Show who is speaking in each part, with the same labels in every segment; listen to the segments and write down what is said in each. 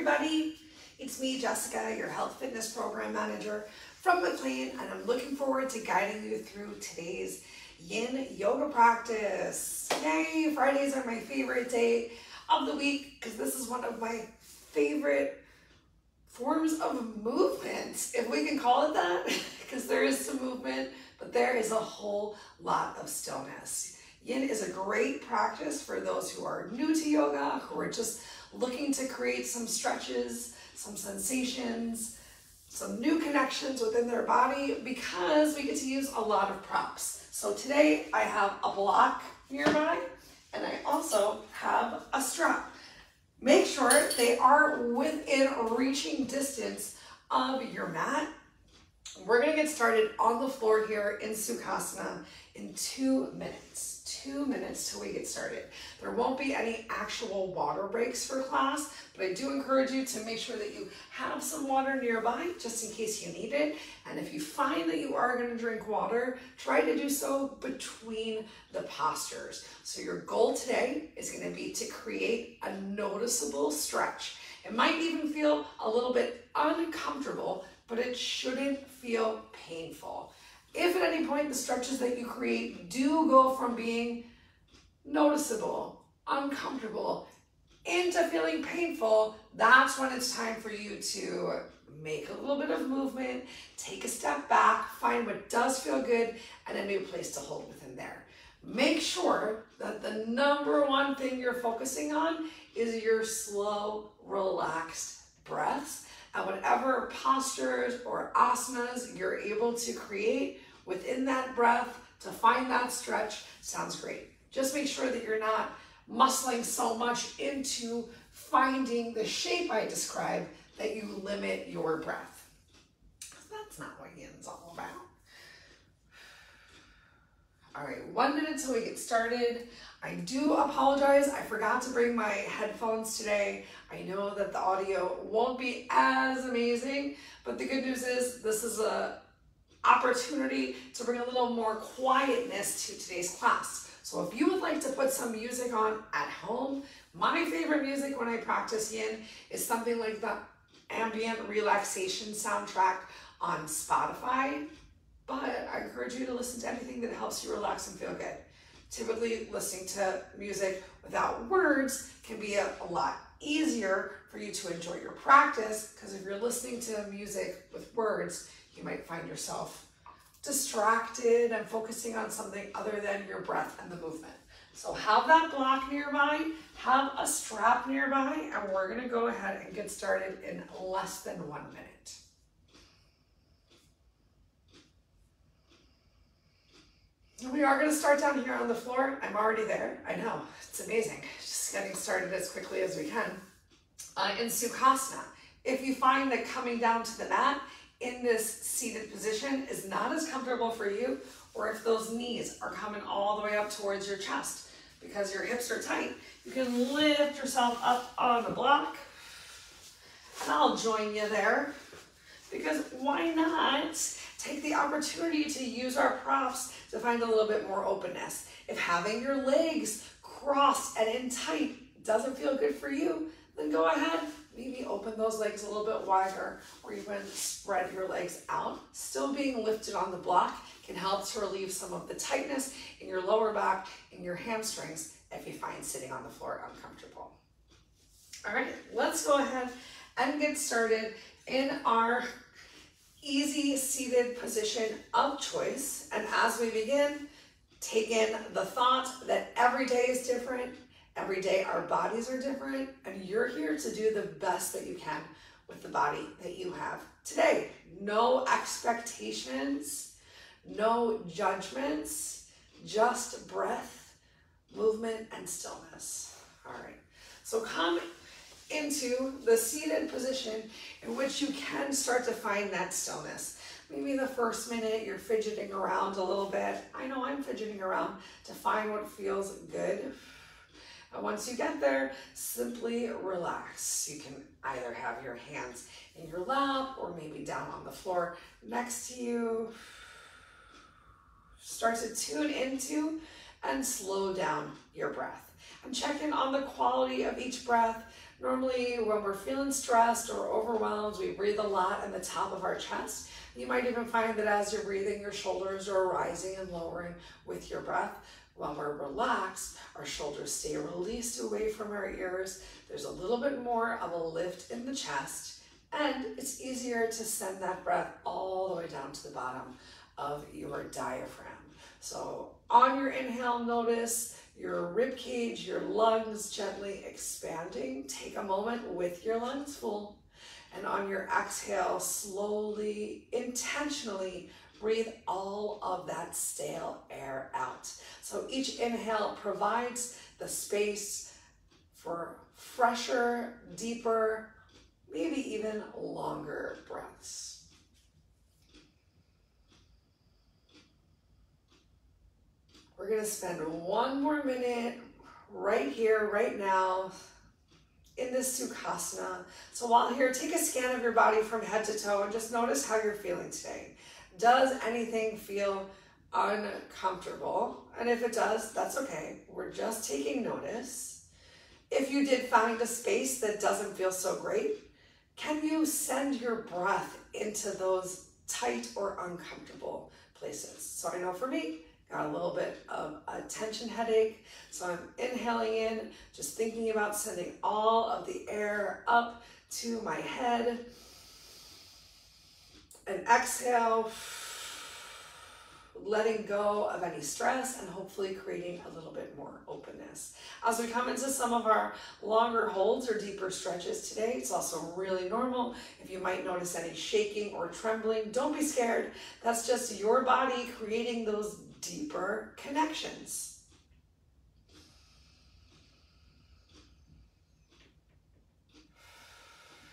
Speaker 1: everybody. It's me, Jessica, your health fitness program manager from McLean, and I'm looking forward to guiding you through today's yin yoga practice. Yay, Fridays are my favorite day of the week because this is one of my favorite forms of movement, if we can call it that, because there is some movement, but there is a whole lot of stillness. Yin is a great practice for those who are new to yoga, who are just looking to create some stretches, some sensations, some new connections within their body because we get to use a lot of props. So today I have a block nearby and I also have a strap. Make sure they are within reaching distance of your mat. We're gonna get started on the floor here in Sukhasana in two minutes two minutes till we get started. There won't be any actual water breaks for class, but I do encourage you to make sure that you have some water nearby just in case you need it. And if you find that you are gonna drink water, try to do so between the postures. So your goal today is gonna be to create a noticeable stretch. It might even feel a little bit uncomfortable, but it shouldn't feel painful. If at any point the stretches that you create do go from being noticeable, uncomfortable, into feeling painful, that's when it's time for you to make a little bit of movement, take a step back, find what does feel good, and a new place to hold within there. Make sure that the number one thing you're focusing on is your slow, relaxed breaths and whatever postures or asanas you're able to create within that breath to find that stretch sounds great. Just make sure that you're not muscling so much into finding the shape I described that you limit your breath. That's not what yin's all about. All right, one minute till we get started. I do apologize. I forgot to bring my headphones today. I know that the audio won't be as amazing, but the good news is this is a opportunity to bring a little more quietness to today's class. So if you would like to put some music on at home, my favorite music when I practice yin is something like the ambient relaxation soundtrack on Spotify. But I encourage you to listen to anything that helps you relax and feel good. Typically, listening to music without words can be a, a lot easier for you to enjoy your practice because if you're listening to music with words, you might find yourself distracted and focusing on something other than your breath and the movement. So have that block nearby, have a strap nearby, and we're gonna go ahead and get started in less than one minute. We are gonna start down here on the floor. I'm already there, I know, it's amazing. Just getting started as quickly as we can. Uh, in Sukhasana, if you find that coming down to the mat in this seated position is not as comfortable for you, or if those knees are coming all the way up towards your chest because your hips are tight, you can lift yourself up on the block. And I'll join you there because why not take the opportunity to use our props to find a little bit more openness. If having your legs crossed and in tight doesn't feel good for you, then go ahead, maybe open those legs a little bit wider or even spread your legs out. Still being lifted on the block can help to relieve some of the tightness in your lower back and your hamstrings if you find sitting on the floor uncomfortable. All right, let's go ahead and get started in our easy seated position of choice. And as we begin, take in the thought that every day is different, Every day our bodies are different and you're here to do the best that you can with the body that you have today. No expectations, no judgments, just breath, movement, and stillness. All right. So come into the seated position in which you can start to find that stillness. Maybe the first minute you're fidgeting around a little bit. I know I'm fidgeting around to find what feels good and once you get there, simply relax. You can either have your hands in your lap or maybe down on the floor next to you. Start to tune into and slow down your breath. And check in on the quality of each breath. Normally, when we're feeling stressed or overwhelmed, we breathe a lot in the top of our chest. You might even find that as you're breathing, your shoulders are rising and lowering with your breath. When we're relaxed, our shoulders stay released away from our ears. There's a little bit more of a lift in the chest, and it's easier to send that breath all the way down to the bottom of your diaphragm. So on your inhale, notice your rib cage, your lungs gently expanding. Take a moment with your lungs full. And on your exhale, slowly, intentionally breathe all of that stale air out. So each inhale provides the space for fresher, deeper, maybe even longer breaths. We're gonna spend one more minute right here, right now, in this Sukhasana. So while here, take a scan of your body from head to toe and just notice how you're feeling today. Does anything feel uncomfortable? And if it does, that's okay. We're just taking notice. If you did find a space that doesn't feel so great, can you send your breath into those tight or uncomfortable places? So I know for me, got a little bit of a tension headache. So I'm inhaling in, just thinking about sending all of the air up to my head. And exhale, letting go of any stress and hopefully creating a little bit more openness. As we come into some of our longer holds or deeper stretches today, it's also really normal if you might notice any shaking or trembling. Don't be scared. That's just your body creating those deeper connections.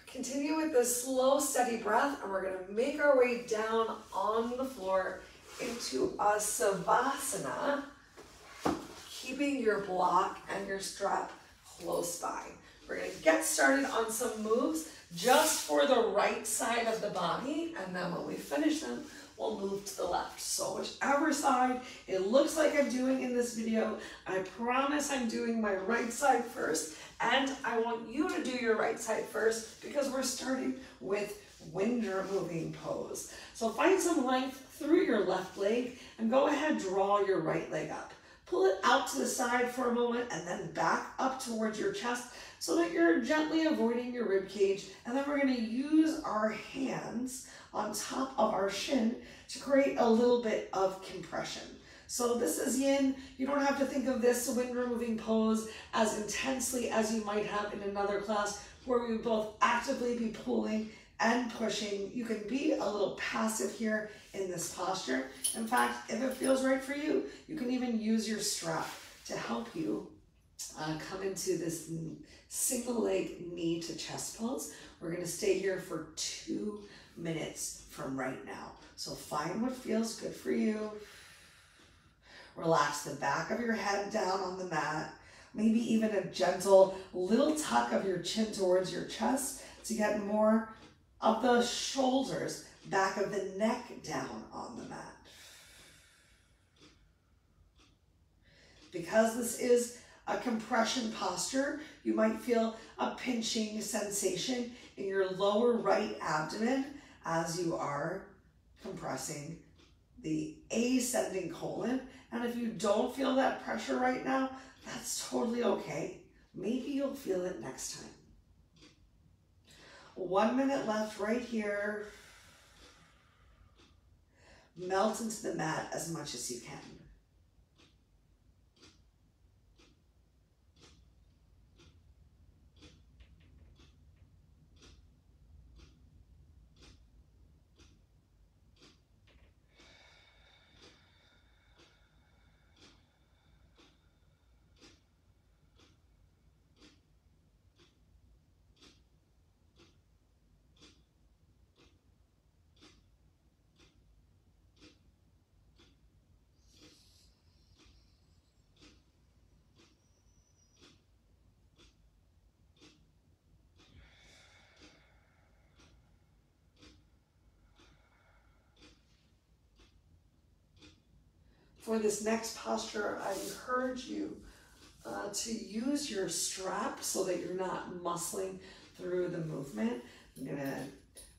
Speaker 1: Continue with this slow, steady breath, and we're going to make our way down on the floor into a savasana, keeping your block and your strap close by. We're going to get started on some moves just for the right side of the body, and then when we finish them, will move to the left. So whichever side it looks like I'm doing in this video, I promise I'm doing my right side first. And I want you to do your right side first because we're starting with wind removing pose. So find some length through your left leg and go ahead, draw your right leg up. Pull it out to the side for a moment and then back up towards your chest so that you're gently avoiding your rib cage. And then we're gonna use our hands on top of our shin to create a little bit of compression. So this is yin. You don't have to think of this wind removing pose as intensely as you might have in another class where we would both actively be pulling and pushing. You can be a little passive here in this posture. In fact, if it feels right for you, you can even use your strap to help you uh, come into this single leg knee to chest pose. We're gonna stay here for two minutes from right now. So find what feels good for you. Relax the back of your head down on the mat. Maybe even a gentle little tuck of your chin towards your chest to get more of the shoulders, back of the neck down on the mat. Because this is a compression posture, you might feel a pinching sensation in your lower right abdomen as you are compressing the ascending colon. And if you don't feel that pressure right now, that's totally okay. Maybe you'll feel it next time. One minute left right here. Melt into the mat as much as you can. For this next posture, I encourage you uh, to use your strap so that you're not muscling through the movement. I'm gonna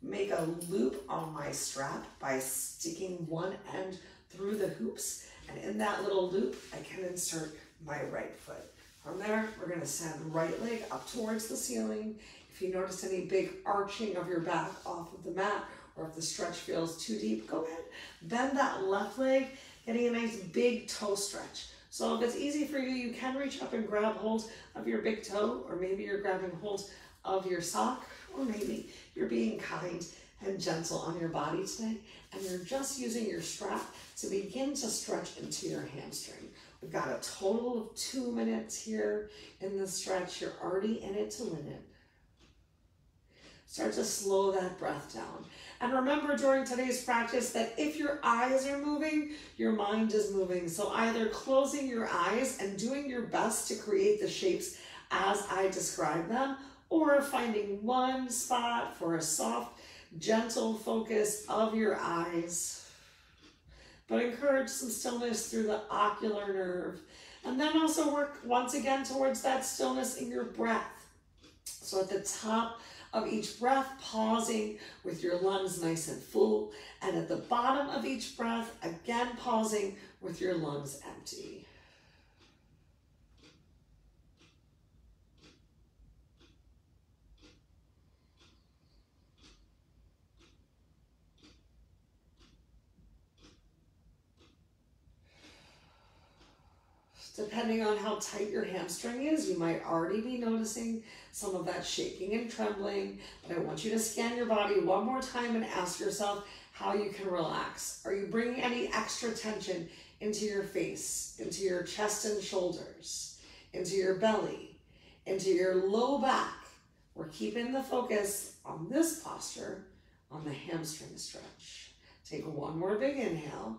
Speaker 1: make a loop on my strap by sticking one end through the hoops. And in that little loop, I can insert my right foot. From there, we're gonna send right leg up towards the ceiling. If you notice any big arching of your back off of the mat, or if the stretch feels too deep, go ahead. Bend that left leg, getting a nice big toe stretch. So if it's easy for you, you can reach up and grab hold of your big toe, or maybe you're grabbing hold of your sock, or maybe you're being kind and gentle on your body today, and you're just using your strap to begin to stretch into your hamstring. We've got a total of two minutes here in the stretch. You're already in it to win it. Start to slow that breath down. And remember during today's practice that if your eyes are moving, your mind is moving. So either closing your eyes and doing your best to create the shapes as I describe them, or finding one spot for a soft, gentle focus of your eyes. But encourage some stillness through the ocular nerve. And then also work once again towards that stillness in your breath. So at the top of each breath, pausing with your lungs nice and full. And at the bottom of each breath, again pausing with your lungs empty. Depending on how tight your hamstring is, you might already be noticing some of that shaking and trembling. But I want you to scan your body one more time and ask yourself how you can relax. Are you bringing any extra tension into your face, into your chest and shoulders, into your belly, into your low back? We're keeping the focus on this posture, on the hamstring stretch. Take one more big inhale.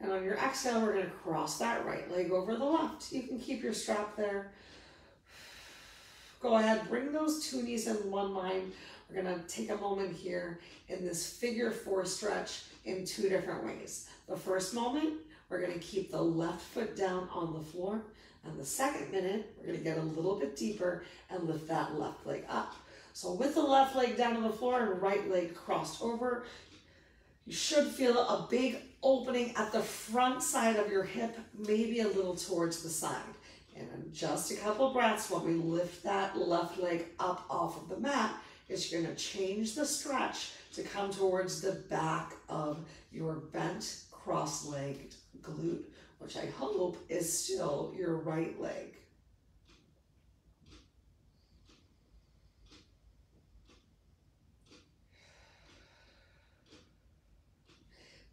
Speaker 1: And on your exhale, we're gonna cross that right leg over the left. You can keep your strap there. Go ahead, bring those two knees in one line. We're gonna take a moment here in this figure four stretch in two different ways. The first moment, we're gonna keep the left foot down on the floor. And the second minute, we're gonna get a little bit deeper and lift that left leg up. So with the left leg down on the floor and right leg crossed over, you should feel a big opening at the front side of your hip, maybe a little towards the side. And in just a couple breaths, when we lift that left leg up off of the mat, is you're gonna change the stretch to come towards the back of your bent cross-legged glute, which I hope is still your right leg.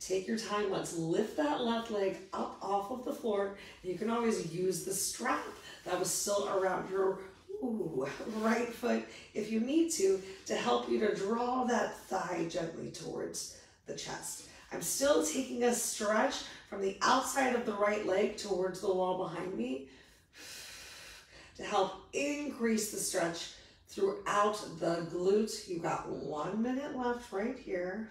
Speaker 1: Take your time. Let's lift that left leg up off of the floor. You can always use the strap that was still around your ooh, right foot if you need to, to help you to draw that thigh gently towards the chest. I'm still taking a stretch from the outside of the right leg towards the wall behind me to help increase the stretch throughout the glutes. You've got one minute left right here.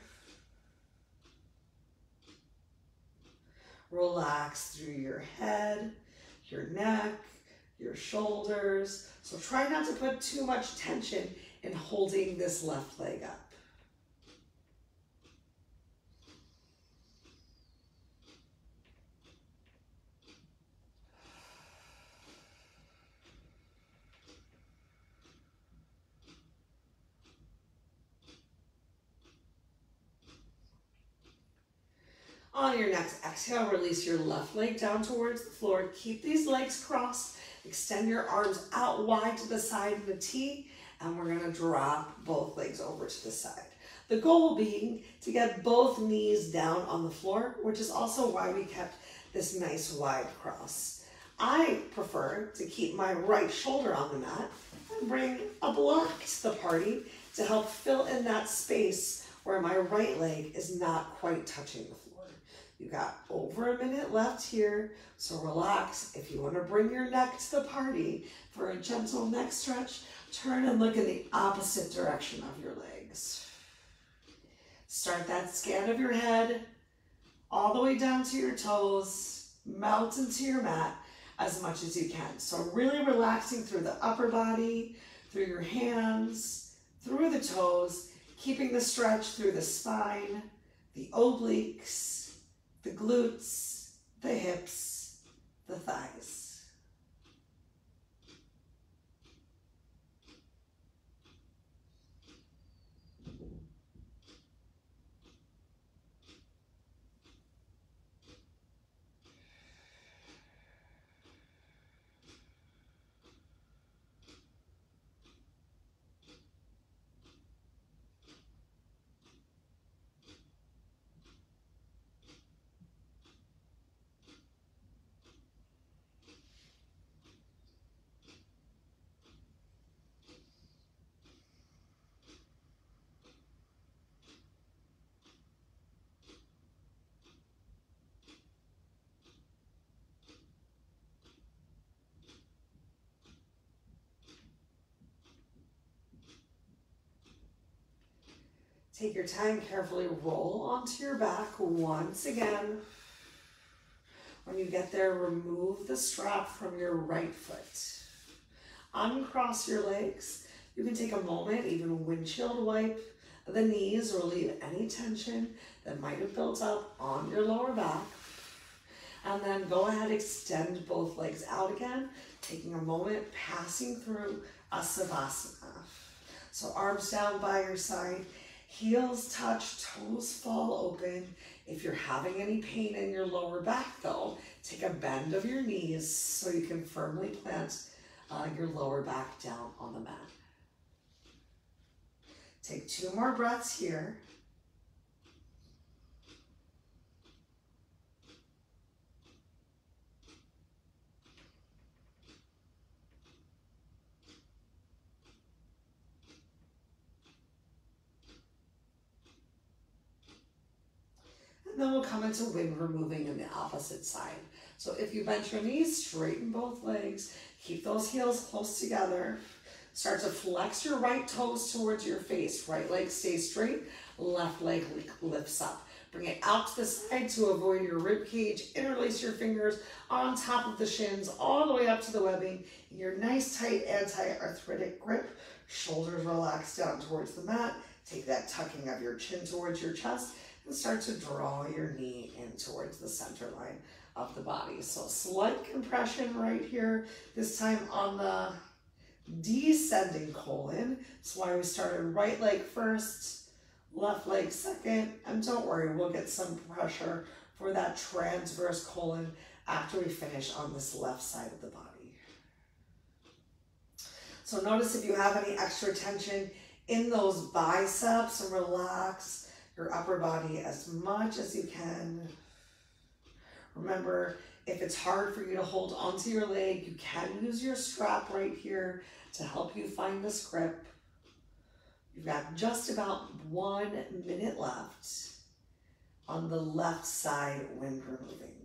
Speaker 1: Relax through your head, your neck, your shoulders. So try not to put too much tension in holding this left leg up. On your next exhale, release your left leg down towards the floor. Keep these legs crossed. Extend your arms out wide to the side of the T, and we're gonna drop both legs over to the side. The goal being to get both knees down on the floor, which is also why we kept this nice wide cross. I prefer to keep my right shoulder on the mat and bring a block to the party to help fill in that space where my right leg is not quite touching the floor. You got over a minute left here, so relax. If you want to bring your neck to the party for a gentle neck stretch, turn and look in the opposite direction of your legs. Start that scan of your head all the way down to your toes, melt into your mat. as much as you can. So really relaxing through the upper body, through your hands, through the toes, keeping the stretch through the spine, the obliques, the glutes, the hips, the thighs. Take your time, carefully roll onto your back once again. When you get there, remove the strap from your right foot. Uncross your legs. You can take a moment, even windshield wipe the knees, or relieve any tension that might have built up on your lower back. And then go ahead, extend both legs out again, taking a moment, passing through a Savasana. So arms down by your side, Heels touch, toes fall open. If you're having any pain in your lower back though, take a bend of your knees so you can firmly plant uh, your lower back down on the mat. Take two more breaths here. Then we'll come into wind removing in the opposite side. So if you bend your knees, straighten both legs, keep those heels close together. Start to flex your right toes towards your face. Right leg stays straight, left leg lifts up. Bring it out to the side to avoid your rib cage. Interlace your fingers on top of the shins all the way up to the webbing. In your nice tight anti-arthritic grip. Shoulders relax down towards the mat. Take that tucking of your chin towards your chest and start to draw your knee in towards the center line of the body. So slight compression right here, this time on the descending colon. That's why we started right leg first, left leg second, and don't worry, we'll get some pressure for that transverse colon after we finish on this left side of the body. So notice if you have any extra tension in those biceps, and relax your upper body as much as you can. Remember, if it's hard for you to hold onto your leg, you can use your strap right here to help you find this grip. You've got just about one minute left on the left side when we're removing.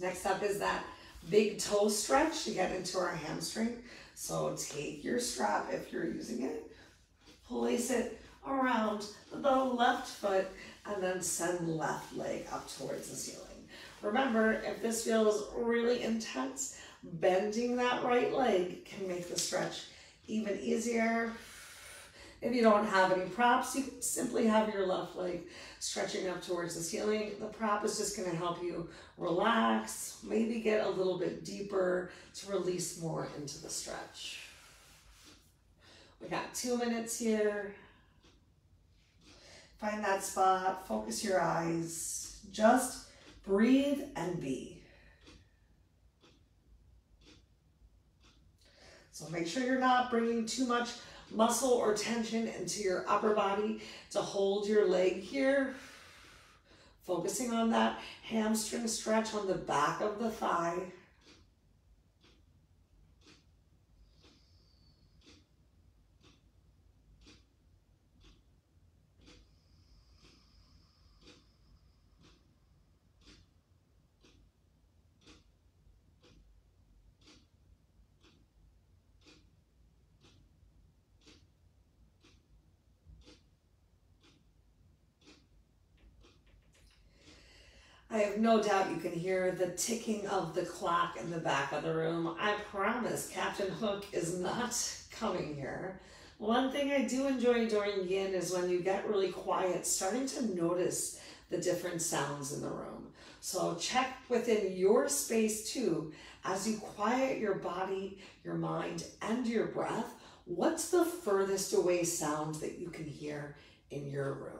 Speaker 1: Next up is that big toe stretch to get into our hamstring. So take your strap if you're using it, place it around the left foot and then send left leg up towards the ceiling. Remember, if this feels really intense, bending that right leg can make the stretch even easier. If you don't have any props, you simply have your left leg stretching up towards the ceiling. The prop is just gonna help you relax, maybe get a little bit deeper to release more into the stretch. We got two minutes here. Find that spot, focus your eyes, just breathe and be. So make sure you're not bringing too much muscle or tension into your upper body to hold your leg here. Focusing on that hamstring stretch on the back of the thigh. I have no doubt you can hear the ticking of the clock in the back of the room. I promise Captain Hook is not coming here. One thing I do enjoy during yin is when you get really quiet, starting to notice the different sounds in the room. So check within your space too, as you quiet your body, your mind, and your breath, what's the furthest away sound that you can hear in your room?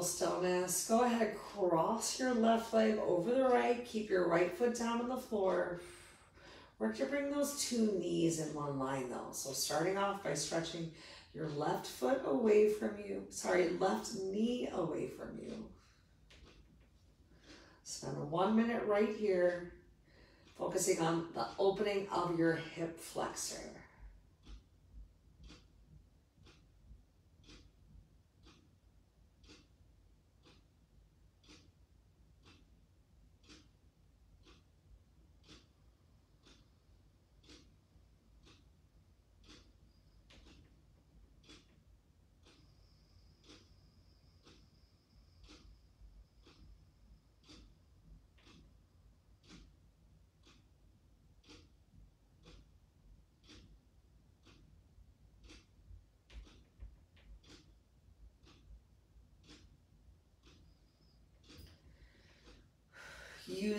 Speaker 1: Stillness. Go ahead, cross your left leg over the right. Keep your right foot down on the floor. Work to bring those two knees in one line though. So starting off by stretching your left foot away from you. Sorry, left knee away from you. Spend one minute right here, focusing on the opening of your hip flexor.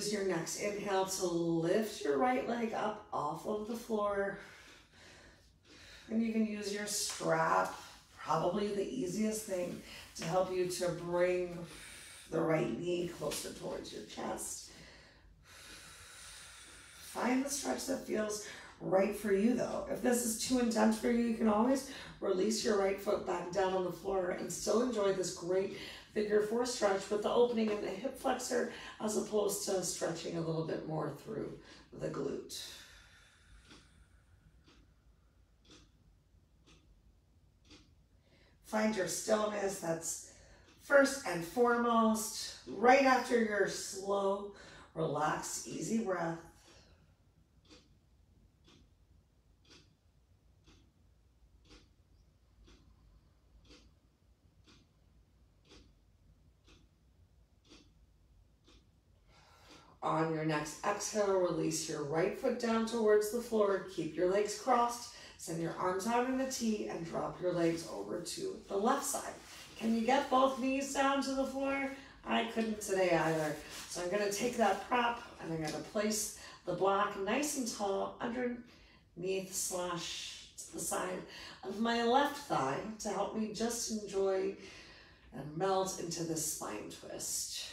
Speaker 1: Use your next inhale to lift your right leg up off of the floor. And you can use your strap, probably the easiest thing to help you to bring the right knee closer towards your chest. Find the stretch that feels right for you though. If this is too intense for you, you can always release your right foot back down on the floor and still enjoy this great figure four stretch with the opening in the hip flexor as opposed to stretching a little bit more through the glute. Find your stillness. That's first and foremost, right after your slow, relaxed, easy breath. On your next exhale, release your right foot down towards the floor. Keep your legs crossed. Send your arms out in a T and drop your legs over to the left side. Can you get both knees down to the floor? I couldn't today either. So I'm gonna take that prop and I'm gonna place the block nice and tall underneath slash to the side of my left thigh to help me just enjoy and melt into this spine twist.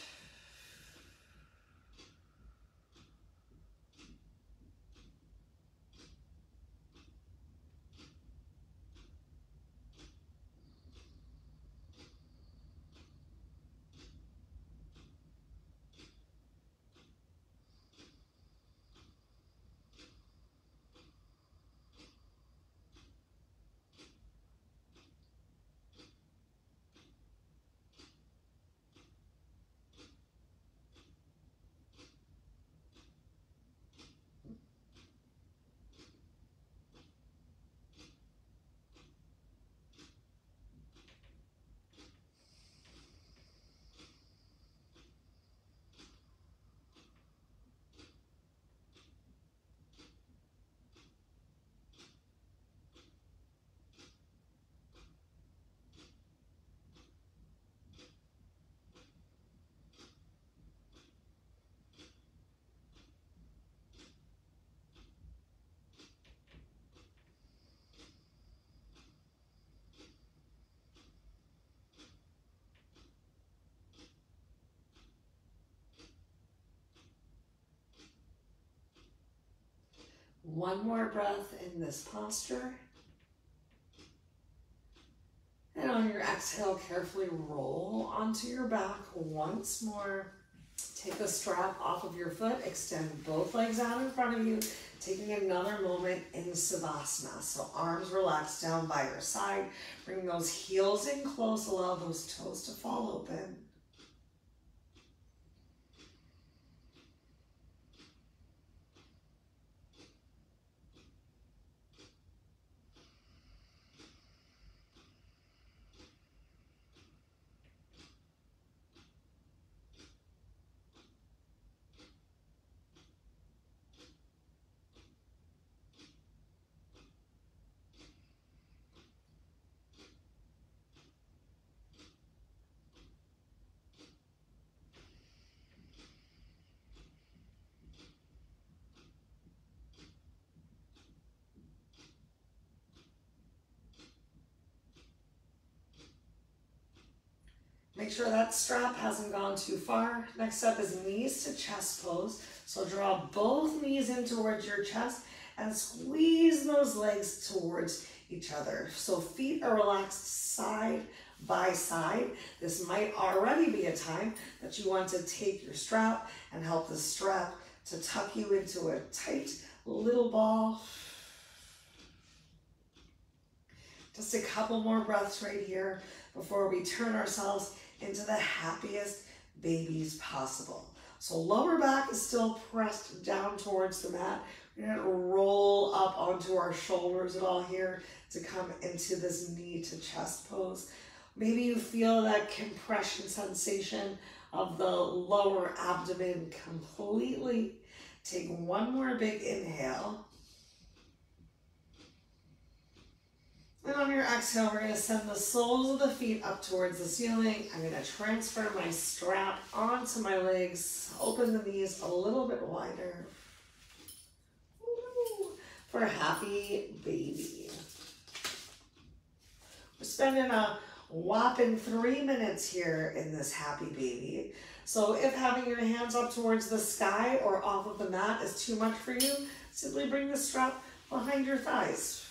Speaker 1: One more breath in this posture. And on your exhale, carefully roll onto your back once more. Take the strap off of your foot, extend both legs out in front of you, taking another moment in Savasana. So arms relaxed down by your side, bring those heels in close, allow those toes to fall open. Make sure that strap hasn't gone too far. Next up is knees to chest pose. So draw both knees in towards your chest and squeeze those legs towards each other. So feet are relaxed side by side. This might already be a time that you want to take your strap and help the strap to tuck you into a tight little ball. Just a couple more breaths right here before we turn ourselves into the happiest babies possible. So lower back is still pressed down towards the mat. We're gonna roll up onto our shoulders at all here to come into this knee to chest pose. Maybe you feel that compression sensation of the lower abdomen completely. Take one more big inhale. And on your exhale, we're gonna send the soles of the feet up towards the ceiling. I'm gonna transfer my strap onto my legs, open the knees a little bit wider. For a happy baby. We're spending a whopping three minutes here in this happy baby. So if having your hands up towards the sky or off of the mat is too much for you, simply bring the strap behind your thighs.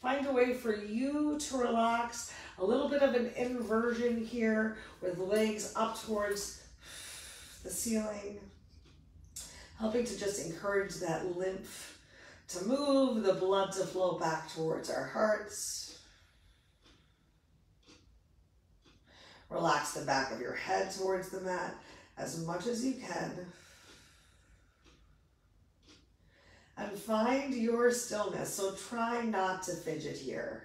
Speaker 1: Find a way for you to relax. A little bit of an inversion here with legs up towards the ceiling. Helping to just encourage that lymph to move, the blood to flow back towards our hearts. Relax the back of your head towards the mat as much as you can. And find your stillness. So try not to fidget here.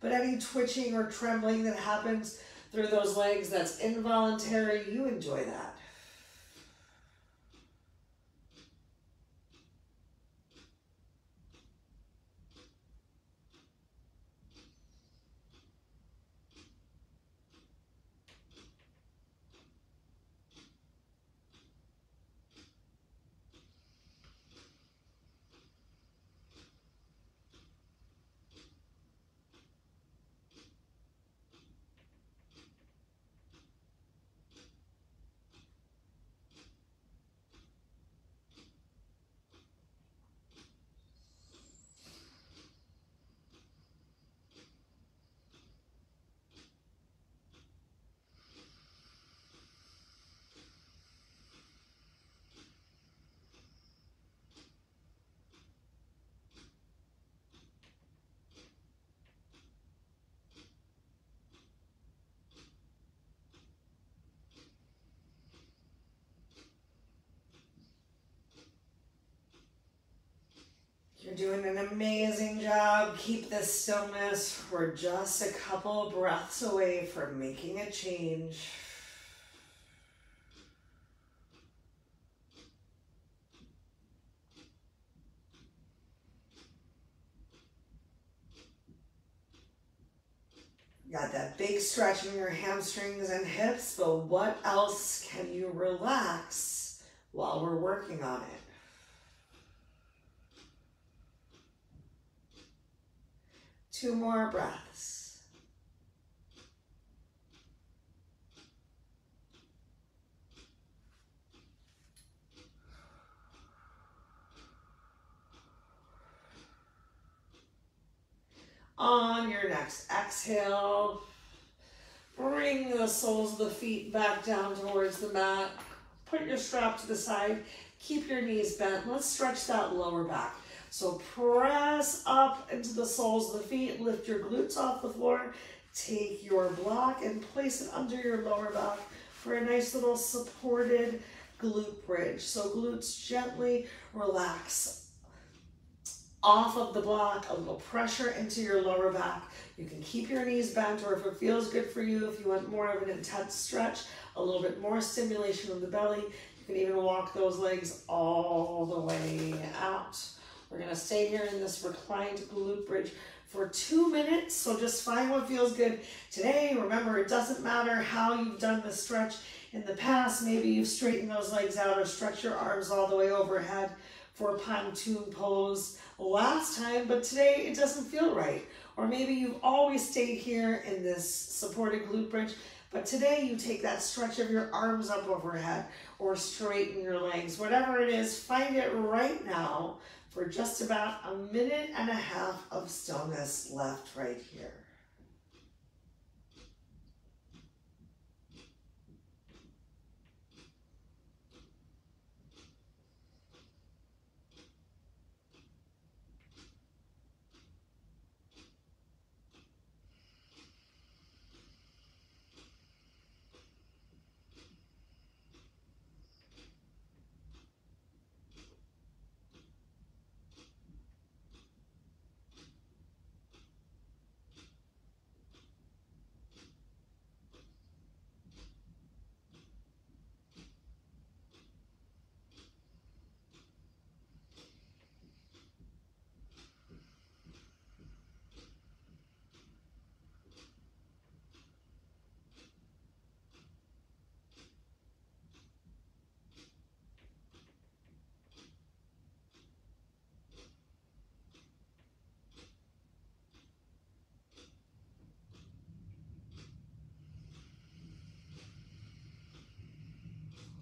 Speaker 1: But any twitching or trembling that happens through those legs that's involuntary, you enjoy that. You're doing an amazing job. Keep this stillness. We're just a couple breaths away from making a change. Got that big stretch in your hamstrings and hips, but what else can you relax while we're working on it? Two more breaths. On your next exhale, bring the soles of the feet back down towards the mat. Put your strap to the side. Keep your knees bent. Let's stretch that lower back. So press up into the soles of the feet. Lift your glutes off the floor. Take your block and place it under your lower back for a nice little supported glute bridge. So glutes gently relax off of the block, a little pressure into your lower back. You can keep your knees bent, or if it feels good for you, if you want more of an intense stretch, a little bit more stimulation of the belly, you can even walk those legs all the way out. We're gonna stay here in this reclined glute bridge for two minutes, so just find what feels good today. Remember, it doesn't matter how you've done the stretch in the past. Maybe you've straightened those legs out or stretched your arms all the way overhead for a pontoon pose last time, but today it doesn't feel right. Or maybe you've always stayed here in this supported glute bridge, but today you take that stretch of your arms up overhead or straighten your legs. Whatever it is, find it right now for just about a minute and a half of stillness left right here.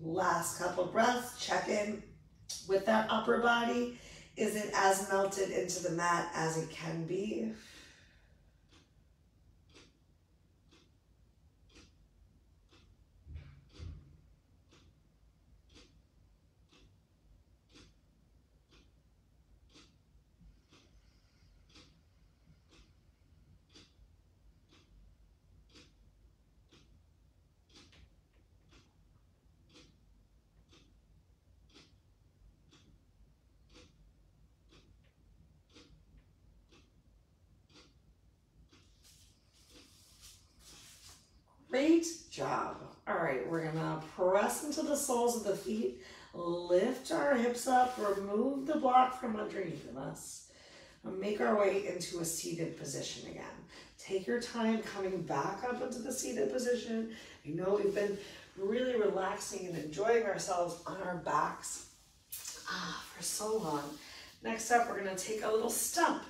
Speaker 1: Last couple breaths, check in with that upper body. Is it as melted into the mat as it can be? Great job. All right, we're gonna press into the soles of the feet, lift our hips up, remove the block from underneath of us, and make our way into a seated position again. Take your time coming back up into the seated position. I know we've been really relaxing and enjoying ourselves on our backs ah, for so long. Next up, we're gonna take a little stump.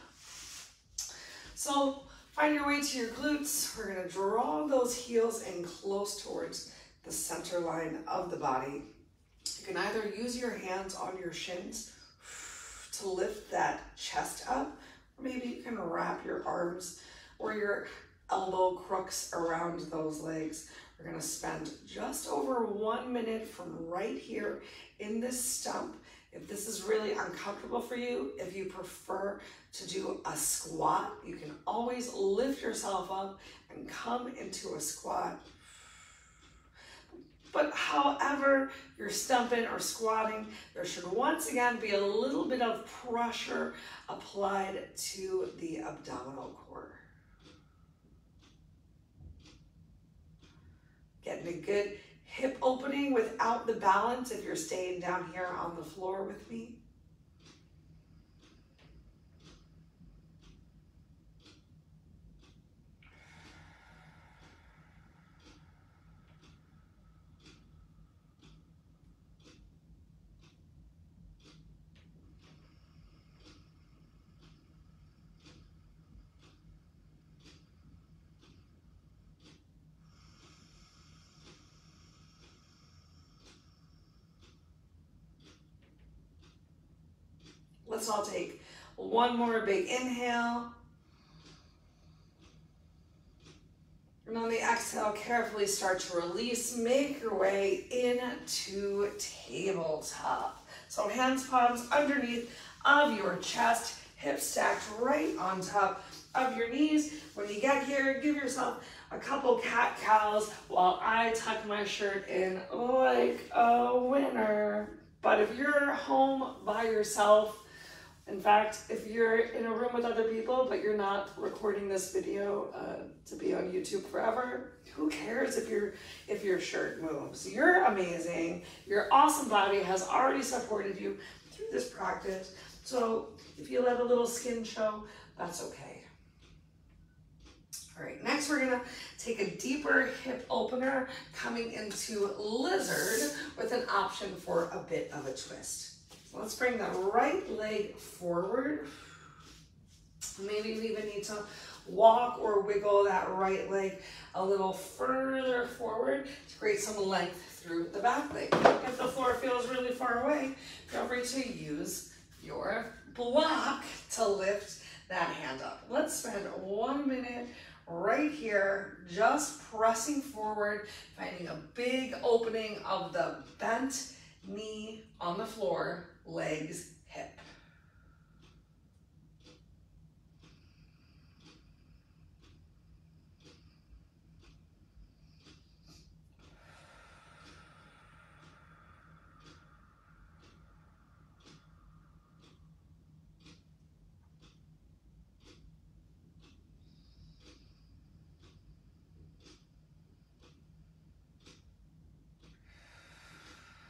Speaker 1: So Find your way to your glutes. We're gonna draw those heels in close towards the center line of the body. You can either use your hands on your shins to lift that chest up, or maybe you can wrap your arms or your elbow crooks around those legs. We're gonna spend just over one minute from right here in this stump if this is really uncomfortable for you, if you prefer to do a squat, you can always lift yourself up and come into a squat. But however you're stumping or squatting, there should once again be a little bit of pressure applied to the abdominal core. Getting a good hip opening without the balance if you're staying down here on the floor with me. Let's all take one more big inhale. And on the exhale, carefully start to release. Make your way into tabletop. So hands, palms underneath of your chest, hips stacked right on top of your knees. When you get here, give yourself a couple cat cows while I tuck my shirt in like a winner. But if you're home by yourself, in fact, if you're in a room with other people, but you're not recording this video uh, to be on YouTube forever, who cares if your if your shirt moves? You're amazing. Your awesome body has already supported you through this practice. So if you let a little skin show, that's okay. All right, next we're gonna take a deeper hip opener coming into lizard with an option for a bit of a twist. Let's bring that right leg forward. Maybe we even need to walk or wiggle that right leg a little further forward to create some length through the back leg. If the floor feels really far away, feel free to use your block to lift that hand up. Let's spend one minute right here, just pressing forward, finding a big opening of the bent knee on the floor, legs, hip.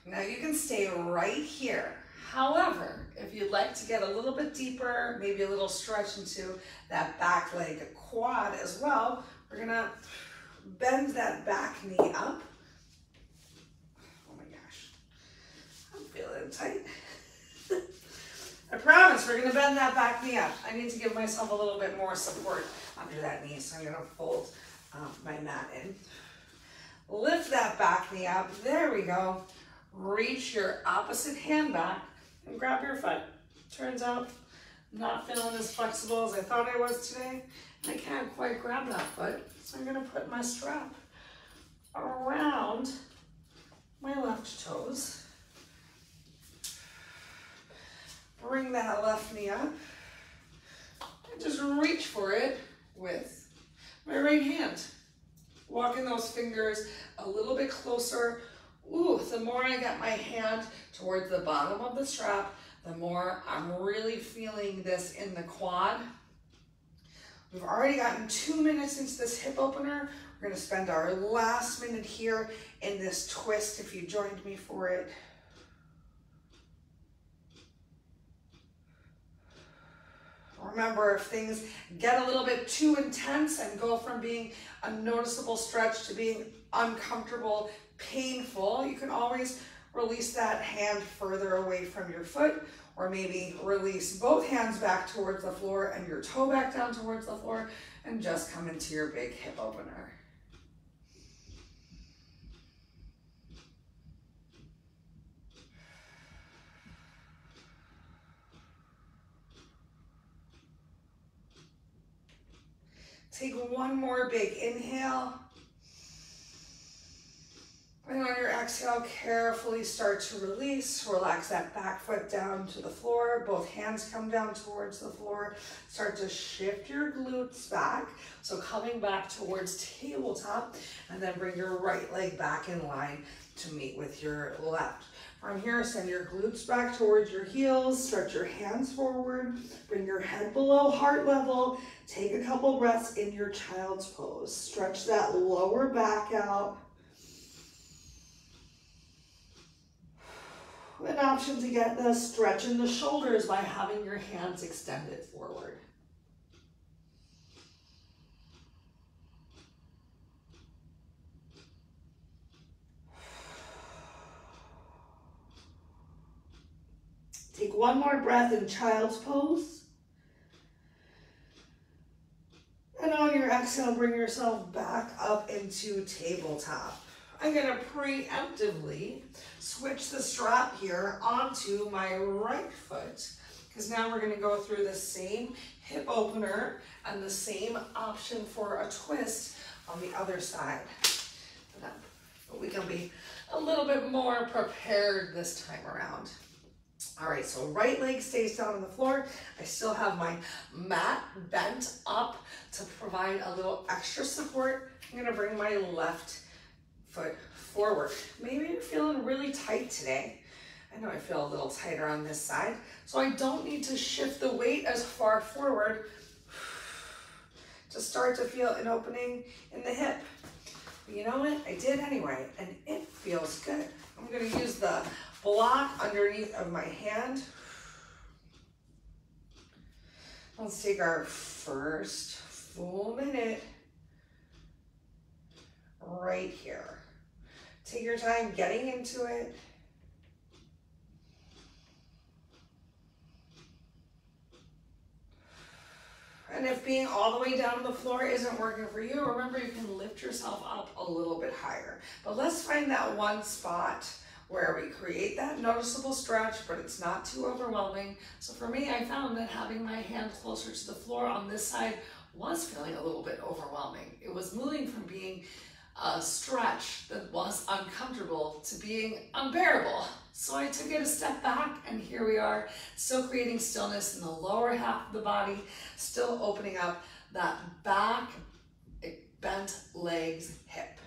Speaker 1: Now you can stay right here. However, if you'd like to get a little bit deeper, maybe a little stretch into that back leg quad as well, we're gonna bend that back knee up. Oh my gosh, I'm feeling tight. I promise we're gonna bend that back knee up. I need to give myself a little bit more support under that knee, so I'm gonna fold um, my mat in. Lift that back knee up, there we go reach your opposite hand back and grab your foot. Turns out I'm not feeling as flexible as I thought I was today. And I can't quite grab that foot. So I'm gonna put my strap around my left toes. Bring that left knee up. And just reach for it with my right hand. Walking those fingers a little bit closer Ooh, the more I get my hand towards the bottom of the strap, the more I'm really feeling this in the quad. We've already gotten two minutes into this hip opener. We're gonna spend our last minute here in this twist if you joined me for it. Remember, if things get a little bit too intense and go from being a noticeable stretch to being uncomfortable, painful, you can always release that hand further away from your foot or maybe release both hands back towards the floor and your toe back down towards the floor and just come into your big hip opener. Take one more big inhale. And on your exhale, carefully start to release. Relax that back foot down to the floor. Both hands come down towards the floor. Start to shift your glutes back. So coming back towards tabletop and then bring your right leg back in line to meet with your left. From here, send your glutes back towards your heels. Stretch your hands forward. Bring your head below heart level. Take a couple breaths in your child's pose. Stretch that lower back out. An option to get the stretch in the shoulders by having your hands extended forward. Take one more breath in child's pose. And on your exhale, bring yourself back up into tabletop. I'm gonna preemptively switch the strap here onto my right foot because now we're gonna go through the same hip opener and the same option for a twist on the other side. Uh, but we can be a little bit more prepared this time around. All right, so right leg stays down on the floor. I still have my mat bent up to provide a little extra support. I'm gonna bring my left foot forward. Maybe you're feeling really tight today. I know I feel a little tighter on this side, so I don't need to shift the weight as far forward to start to feel an opening in the hip. But you know what? I did anyway, and it feels good. I'm gonna use the block underneath of my hand. Let's take our first full minute right here. Take your time getting into it. And if being all the way down on the floor isn't working for you, remember you can lift yourself up a little bit higher. But let's find that one spot where we create that noticeable stretch, but it's not too overwhelming. So for me, I found that having my hand closer to the floor on this side was feeling a little bit overwhelming. It was moving from being a stretch that was uncomfortable to being unbearable. So I took it a step back and here we are, still creating stillness in the lower half of the body, still opening up that back, bent legs, hip.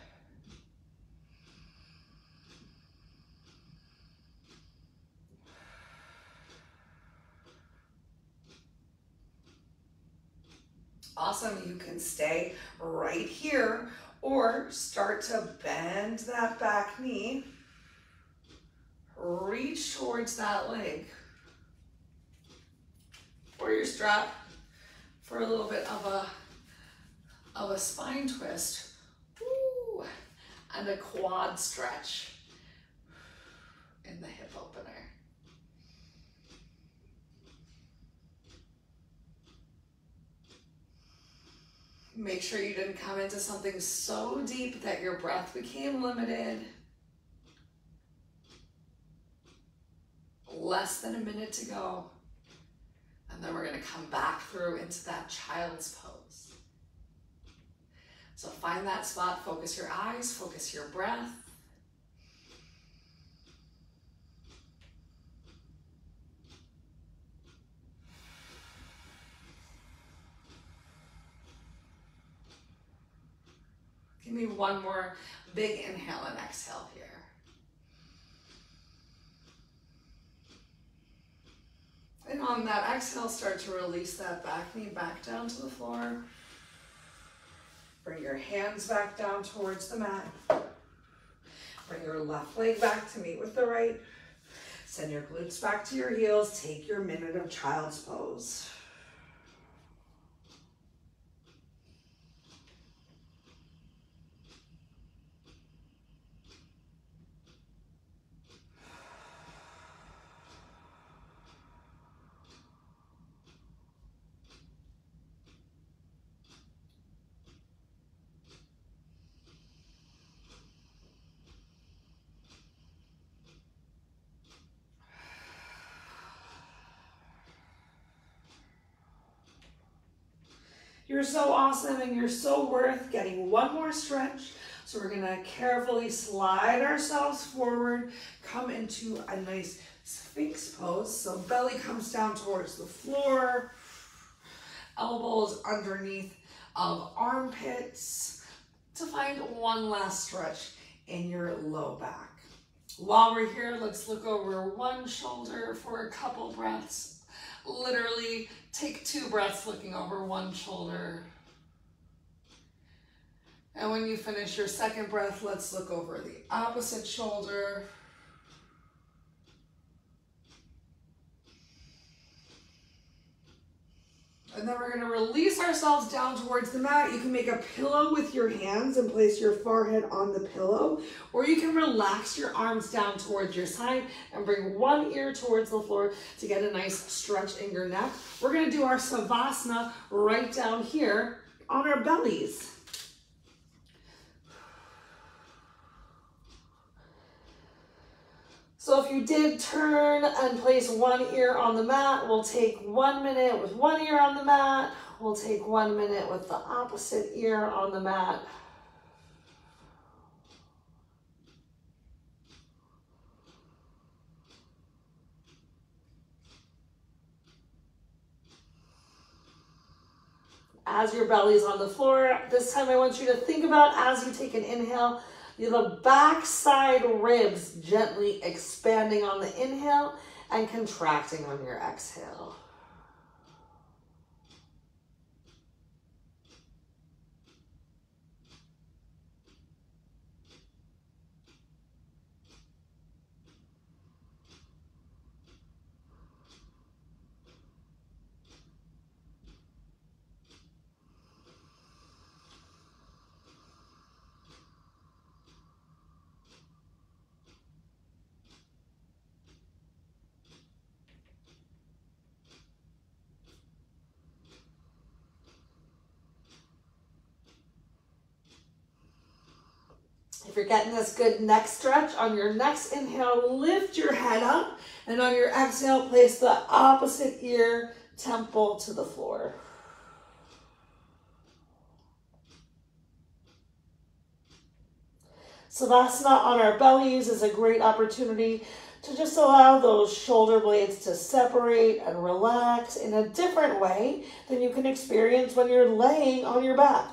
Speaker 1: Awesome, you can stay right here or start to bend that back knee. Reach towards that leg. Or your strap for a little bit of a, of a spine twist. And a quad stretch in the hip opener. Make sure you didn't come into something so deep that your breath became limited. Less than a minute to go. And then we're gonna come back through into that child's pose. So find that spot, focus your eyes, focus your breath. Give me one more big inhale and exhale here. And on that exhale, start to release that back knee back down to the floor. Bring your hands back down towards the mat. Bring your left leg back to meet with the right. Send your glutes back to your heels. Take your minute of child's pose. You're so awesome and you're so worth getting one more stretch. So we're gonna carefully slide ourselves forward, come into a nice sphinx pose. So belly comes down towards the floor, elbows underneath of armpits to find one last stretch in your low back. While we're here, let's look over one shoulder for a couple breaths literally take two breaths looking over one shoulder. And when you finish your second breath, let's look over the opposite shoulder. And then we're gonna release ourselves down towards the mat. You can make a pillow with your hands and place your forehead on the pillow, or you can relax your arms down towards your side and bring one ear towards the floor to get a nice stretch in your neck. We're gonna do our Savasana right down here on our bellies. So if you did turn and place one ear on the mat, we'll take one minute with one ear on the mat. We'll take one minute with the opposite ear on the mat.
Speaker 2: As your belly's on the floor, this time I want you to think about as you take an inhale, the back side ribs gently expanding on the inhale and contracting on your exhale. You're getting this good neck stretch, on your next inhale, lift your head up. And on your exhale, place the opposite ear temple to the floor. Savasana on our bellies is a great opportunity to just allow those shoulder blades to separate and relax in a different way than you can experience when you're laying on your back.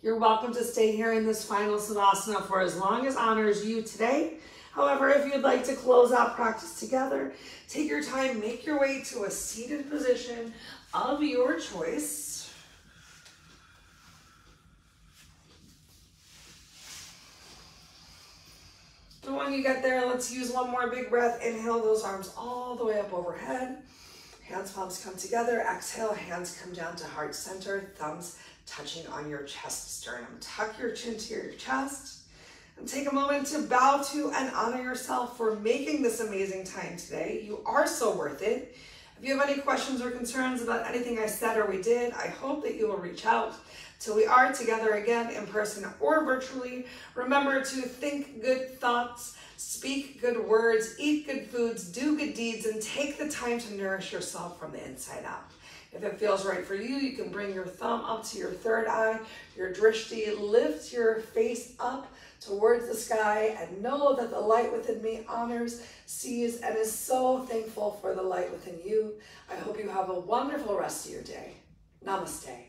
Speaker 2: You're welcome to stay here in this final Savasana for as long as honors you today. However, if you'd like to close out practice together, take your time, make your way to a seated position of your choice. And when you get there, let's use one more big breath. Inhale those arms all the way up overhead. Hands, palms come together. Exhale, hands come down to heart center, thumbs touching on your chest sternum. Tuck your chin to your chest and take a moment to bow to and honor yourself for making this amazing time today. You are so worth it. If you have any questions or concerns about anything I said or we did, I hope that you will reach out till we are together again in person or virtually. Remember to think good thoughts, speak good words, eat good foods, do good deeds, and take the time to nourish yourself from the inside out. If it feels right for you, you can bring your thumb up to your third eye, your drishti, lift your face up towards the sky and know that the light within me honors, sees, and is so thankful for the light within you. I hope you have a wonderful rest of your day. Namaste.